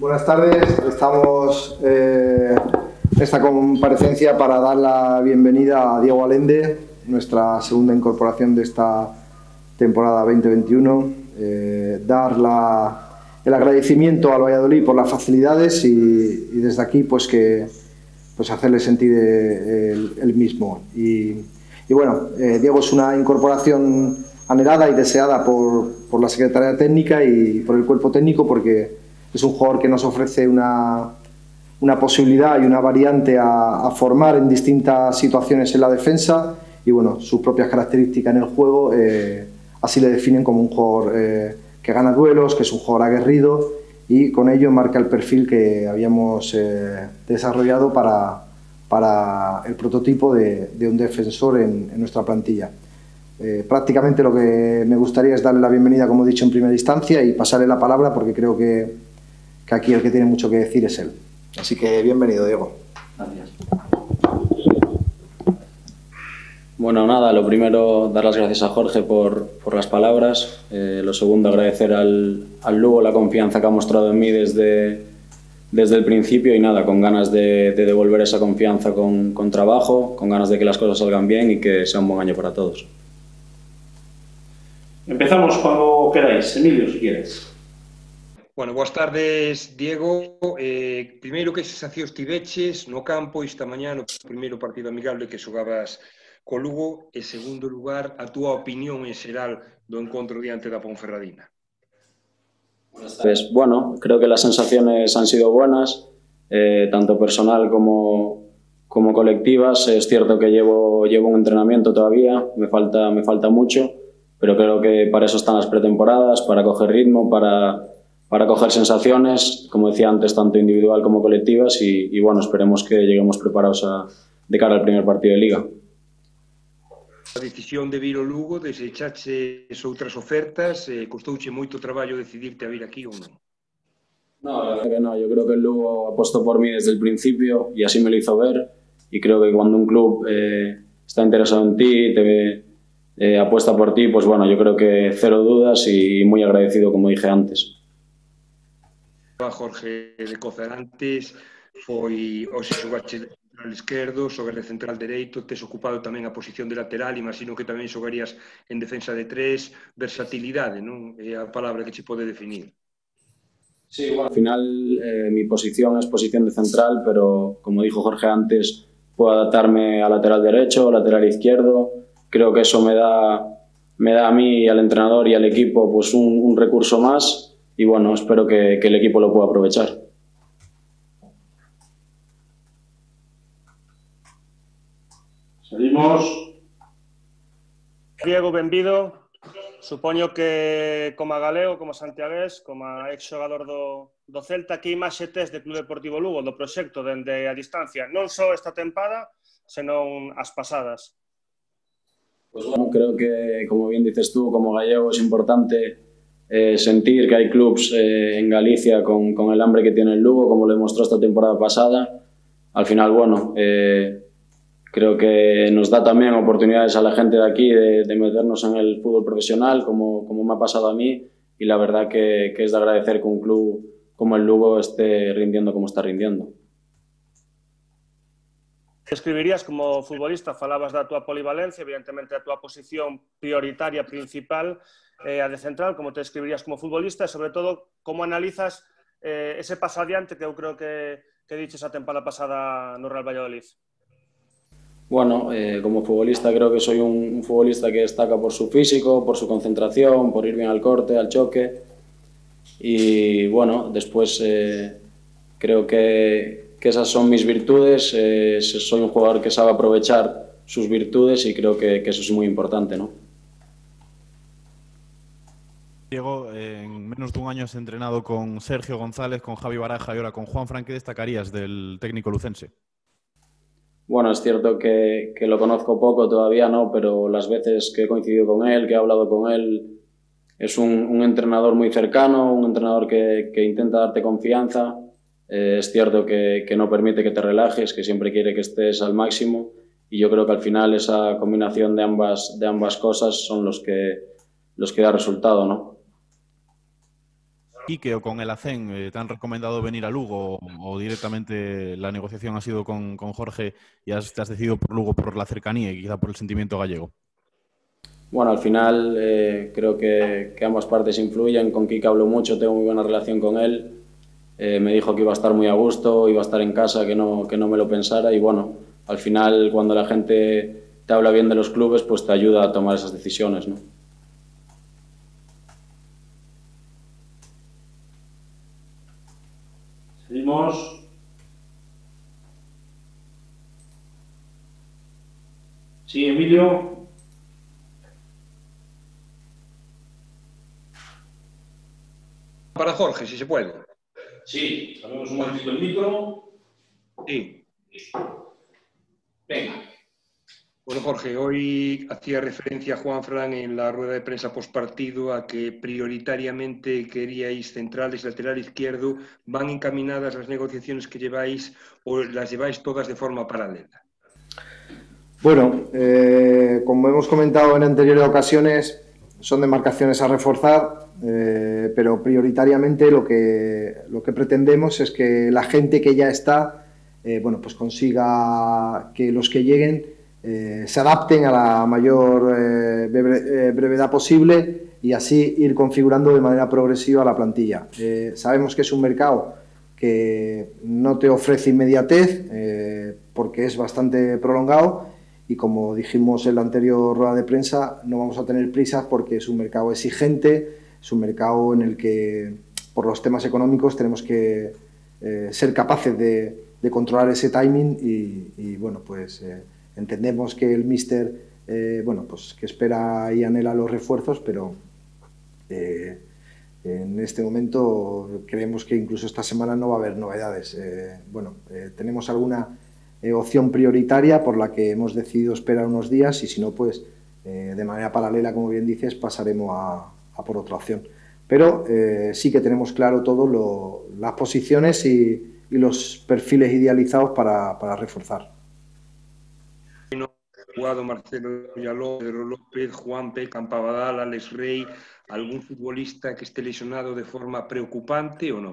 Buenas tardes, estamos eh, esta comparecencia para dar la bienvenida a Diego Alende, nuestra segunda incorporación de esta temporada 2021, eh, dar la, el agradecimiento al Valladolid por las facilidades y, desde aquí pues que pues hacerle sentir eh, el, mismo. Y, y bueno, eh, Diego es una incorporación anhelada y deseada por, por, la Secretaría Técnica y por el cuerpo técnico porque es un jugador que nos ofrece una, una posibilidad y una variante a, a, formar en distintas situaciones en la defensa y bueno, sus propias características en el juego eh, así le definen como un jugador eh, que gana duelos, que es un jugador aguerrido y con ello marca el perfil que habíamos eh, desarrollado para, para, el prototipo de, de un defensor en, en nuestra plantilla. Eh, prácticamente lo que me gustaría es darle la bienvenida, como he dicho en primera instancia, y pasarle la palabra porque creo que, que aquí el que tiene mucho que decir es él. Así que bienvenido, Diego. Gracias. Bueno, nada, lo primero, dar las gracias a Jorge por, por las palabras. Eh, lo segundo, agradecer al, al, Lugo la confianza que ha mostrado en mí desde, desde el principio y nada, con ganas de, de devolver esa confianza con, con, trabajo, con ganas de que las cosas salgan bien y que sea un buen año para todos. Empezamos cuando queráis. Emilio, si quieres. Bueno, boas tardes, Diego. Eh, primeiro, que sensacións tiveches no campo esta mañá no primeiro partido amigable que xogabas co Lugo e segundo lugar a túa opinión en xeral do encontro diante da Ponferradina. Pues, bueno, creo que las sensaciones han sido buenas, eh, tanto personal como, como colectivas. Es cierto que llevo, llevo un entrenamiento todavía, me falta, me falta mucho, pero creo que para eso están las pretemporadas, para coger ritmo, para, para coger sensaciones, como decía antes, tanto individual como colectivas, y, y bueno, esperemos que lleguemos preparados a, de cara al primer partido de Liga. A decisión de vir ao Lugo, desechaches outras ofertas, eh, costouche moito traballo decidirte a vir aquí ou non? No, la verdad que no. Yo creo que el Lugo apostó por mí desde el principio y así me lo hizo ver. Y creo que cuando un club eh, está interesado en ti, te eh, apuesta por ti, pues bueno, yo creo que cero dudas y muy agradecido, como dije antes. Jorge de Cozar antes, foi hoxe xogache lateral esquerdo, xogas de central dereito, tes ocupado tamén a posición de lateral, imagino que tamén xogarías en defensa de tres, versatilidade, non? É a palabra que che pode definir. Sí, bueno, al final eh, mi posición es posición de central, pero como dijo Jorge antes, puedo adaptarme a lateral derecho, lateral izquierdo. Creo que eso me da, me da a mí al entrenador y al equipo pues un, recurso más y bueno, espero que, el equipo lo pueda aprovechar. Seguimos. Diego, benvido. Supoño que como galego, como santiagués, como ex xogador do, do Celta, que imaxe tes de Club Deportivo Lugo, do proxecto dende a distancia, non só esta tempada, senón as pasadas. Pues bueno, creo que, como bien dices tú, como gallego es importante eh, sentir que hay clubs eh, en Galicia con, con, el hambre que tiene el Lugo, como lo demostró esta temporada pasada. Al final, bueno, eh, creo que nos da también oportunidades a la gente de aquí de, de meternos en el fútbol profesional, como, como, me ha pasado a mí, y la verdad que, que, es de agradecer que un club como el Lugo esté rindiendo como está rindiendo. Escribirías como futbolista, falabas da túa polivalencia, evidentemente a túa posición prioritaria, principal, eh, a de central, como te escribirías como futbolista, e sobre todo, como analizas eh, ese paso adiante que eu creo que, que diches a temporada pasada no Real Valladolid. Bueno, eh, como futbolista creo que soy un, futbolista que destaca por su físico, por su concentración, por ir bien al corte, al choque. Y bueno, después creo que, que, esas son mis virtudes. Eh, soy un jugador que sabe aprovechar sus virtudes y creo que, que eso es muy importante, ¿no? Diego, en menos de un año has entrenado con Sergio González, con Javi Baraja y ahora con Juan Fran. ¿Qué destacarías del técnico lucense? Bueno, es cierto que, que, lo conozco poco todavía, ¿no? Pero las veces que he coincidido con él, que he hablado con él, es un, un entrenador muy cercano, un entrenador que, que intenta darte confianza. Eh, es cierto que, que, no permite que te relajes, que siempre quiere que estés al máximo. Y yo creo que al final esa combinación de ambas, de ambas cosas son los que, los que da resultado, ¿no? Quique o con el ACEN eh, te han recomendado venir a Lugo o, directamente la negociación ha sido con, Jorge y has, te has decidido por Lugo por la cercanía y quizá por el sentimiento gallego? Bueno, al final eh, creo que, ambas partes influyen. Con Quique hablo mucho, tengo muy buena relación con él. Eh, me dijo que iba a estar muy a gusto, iba a estar en casa, que no, que no me lo pensara y bueno, al final cuando la gente te habla bien de los clubes, pues te ayuda a tomar esas decisiones, ¿no? Seguimos. Sí, Emilio. Para Jorge, si se puede. Sí, sabemos un momentito el micro. Sí. Venga. Bueno, Jorge, hoy hacía referencia Juan Fran en la rueda de prensa postpartido a que prioritariamente queríais centrales, lateral izquierdo. ¿Van encaminadas las negociaciones que lleváis o las lleváis todas de forma paralela? Bueno, eh, como hemos comentado en anteriores ocasiones, son demarcaciones a reforzar, eh, pero prioritariamente lo que, lo que pretendemos es que la gente que ya está, eh, bueno, pues consiga que los que lleguen eh, se adapten a la mayor brevedad posible y así ir configurando de manera progresiva la plantilla. sabemos que es un mercado que no te ofrece inmediatez porque es bastante prolongado y como dijimos en la anterior rueda de prensa, no vamos a tener prisas porque es un mercado exigente, es un mercado en el que por los temas económicos tenemos que ser capaces de, controlar ese timing y, bueno, pues Entendemos que el míster, eh, bueno, pues que espera y anhela los refuerzos, pero eh, en este momento creemos que incluso esta semana no va a haber novedades. Eh, bueno, tenemos alguna opción prioritaria por la que hemos decidido esperar unos días y si no, pues de manera paralela, como bien dices, pasaremos a, por otra opción. Pero sí que tenemos claro todo las posiciones y, los perfiles idealizados para, para reforzar jugado Marcelo Villaló, Pedro López, Juanpe, Campabadal, Alex Rey, algún futbolista que esté lesionado de forma preocupante o no?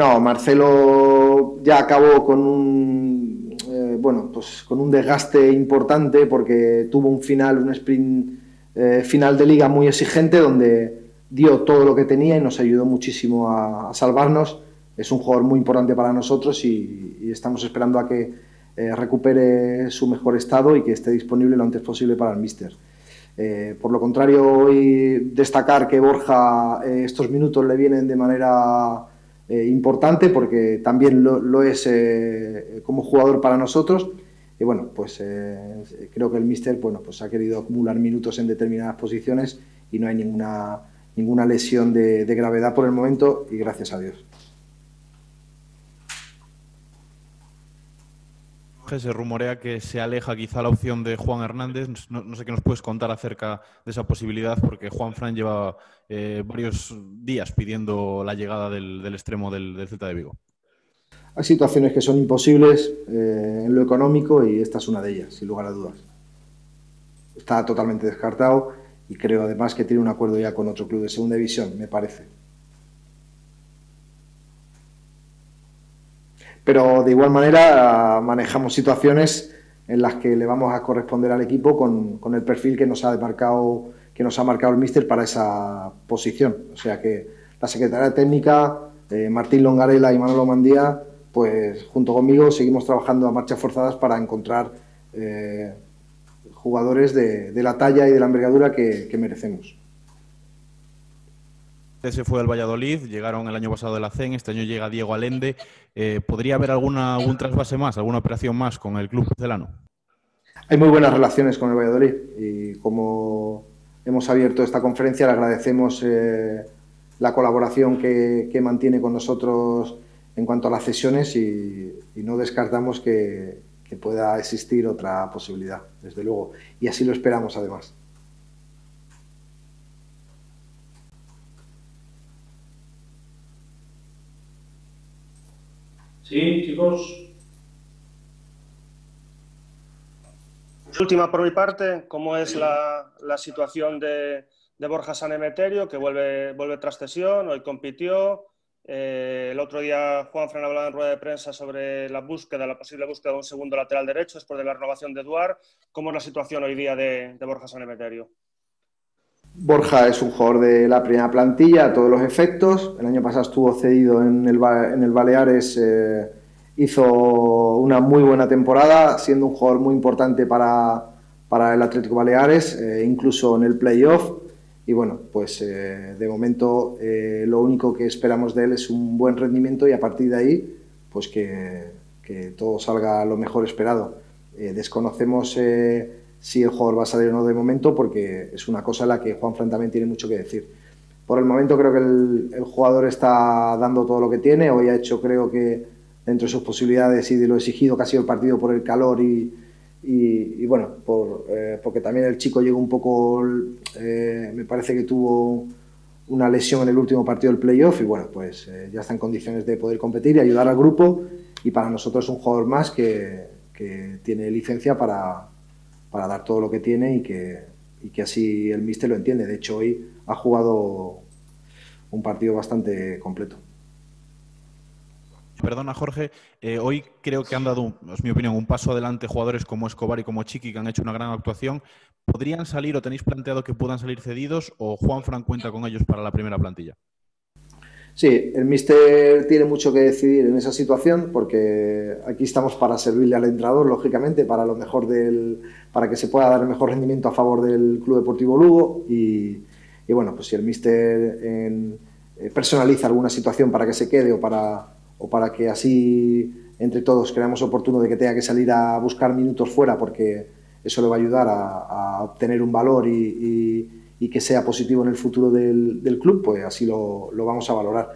No, Marcelo ya acabó con un eh, bueno, pues con un desgaste importante porque tuvo un final, un sprint eh, final de liga muy exigente donde dio todo lo que tenía y nos ayudó muchísimo a, salvarnos. Es un jugador muy importante para nosotros y estamos esperando a que eh, recupere su mejor estado y que esté disponible lo antes posible para el míster. Por lo contrario, hoy destacar que Borja estos minutos le vienen de manera importante porque también lo, es como jugador para nosotros. Y bueno, pues creo que el míster bueno, pues ha querido acumular minutos en determinadas posiciones y no hay ninguna, ninguna lesión de gravedad por el momento y gracias a Dios. Se rumorea que se aleja quizá la opción de Juan Hernández. No, sé qué nos puedes contar acerca de esa posibilidad, porque Juan Fran lleva eh, varios días pidiendo la llegada del, extremo del, del, Celta de Vigo. Hay situaciones que son imposibles eh, en lo económico y esta es una de ellas, sin lugar a dudas. Está totalmente descartado y creo además que tiene un acuerdo ya con otro club de segunda división, me parece. Pero de igual manera manejamos situaciones en las que le vamos a corresponder al equipo con, el perfil que nos ha marcado que nos ha marcado el míster para esa posición. O sea que la secretaria técnica, eh, Martín Longarela y Manolo Mandía, pues junto conmigo seguimos trabajando a marchas forzadas para encontrar eh, jugadores de, la talla y de la envergadura que merecemos. Se fue al Valladolid, llegaron el año pasado de la CEN, este año llega Diego Alende. Eh, ¿Podría haber alguna, algún trasvase más, alguna operación más con el club porcelano? Hay muy buenas relaciones con el Valladolid y como hemos abierto esta conferencia le agradecemos eh, la colaboración que, mantiene con nosotros en cuanto a las cesiones y, no descartamos que pueda existir otra posibilidad, desde luego. Y así lo esperamos además. Sí, chicos. Última por mi parte, ¿cómo es la, situación de, de Borja Sanemeterio, que vuelve, vuelve tras cesión, hoy compitió. Eh, el otro día Juan Fran hablaba en rueda de prensa sobre la búsqueda, la posible búsqueda de un segundo lateral derecho después de la renovación de Eduard. ¿Cómo es la situación hoy día de, de Borja Sanemeterio? Borja es un jugador de la primera plantilla a todos los efectos. El año pasado estuvo cedido en el, en el Baleares, eh, hizo una muy buena temporada, siendo un jugador muy importante para, para el Atlético Baleares, eh, incluso en el playoff. Y bueno, pues eh, de momento lo único que esperamos de él es un buen rendimiento y a partir de ahí, pues que, que todo salga lo mejor esperado. desconocemos si el jugador va a salir o no de momento, porque es una cosa en la que Juan Fran también tiene mucho que decir. Por el momento creo que el, jugador está dando todo lo que tiene, hoy ha hecho creo que dentro de sus posibilidades y de lo exigido que ha sido el partido por el calor y, y, bueno, por, eh, porque también el chico llegó un poco, eh, me parece que tuvo una lesión en el último partido del playoff y bueno, pues eh, ya está en condiciones de poder competir y ayudar al grupo y para nosotros es un jugador más que tiene licencia para, para dar todo lo que tiene y que, y que así el míster lo entiende. De hecho, hoy ha jugado un partido bastante completo. Perdona, Jorge, eh, hoy creo que han dado, es mi opinión, un paso adelante jugadores como Escobar y como Chiqui, que han hecho una gran actuación. ¿Podrían salir o tenéis planteado que puedan salir cedidos o Juan Fran cuenta con ellos para la primera plantilla? Sí, el míster tiene mucho que decidir en esa situación porque aquí estamos para servirle al entrenador, lógicamente, para lo mejor del, para que se pueda dar el mejor rendimiento a favor del Club Deportivo Lugo. Y, y bueno, pues si el míster en, eh, personaliza alguna situación para que se quede o para, o para que así entre todos creamos oportuno de que tenga que salir a buscar minutos fuera porque eso le va a ayudar a, obtener un valor y y que sea positivo en el futuro del, del club, pues así lo, lo vamos a valorar.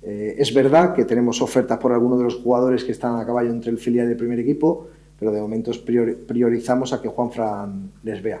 Eh, es verdad que tenemos ofertas por algunos de los jugadores que están a caballo entre el filial y el primer equipo, pero de momento priorizamos a que Juan Fran les vea.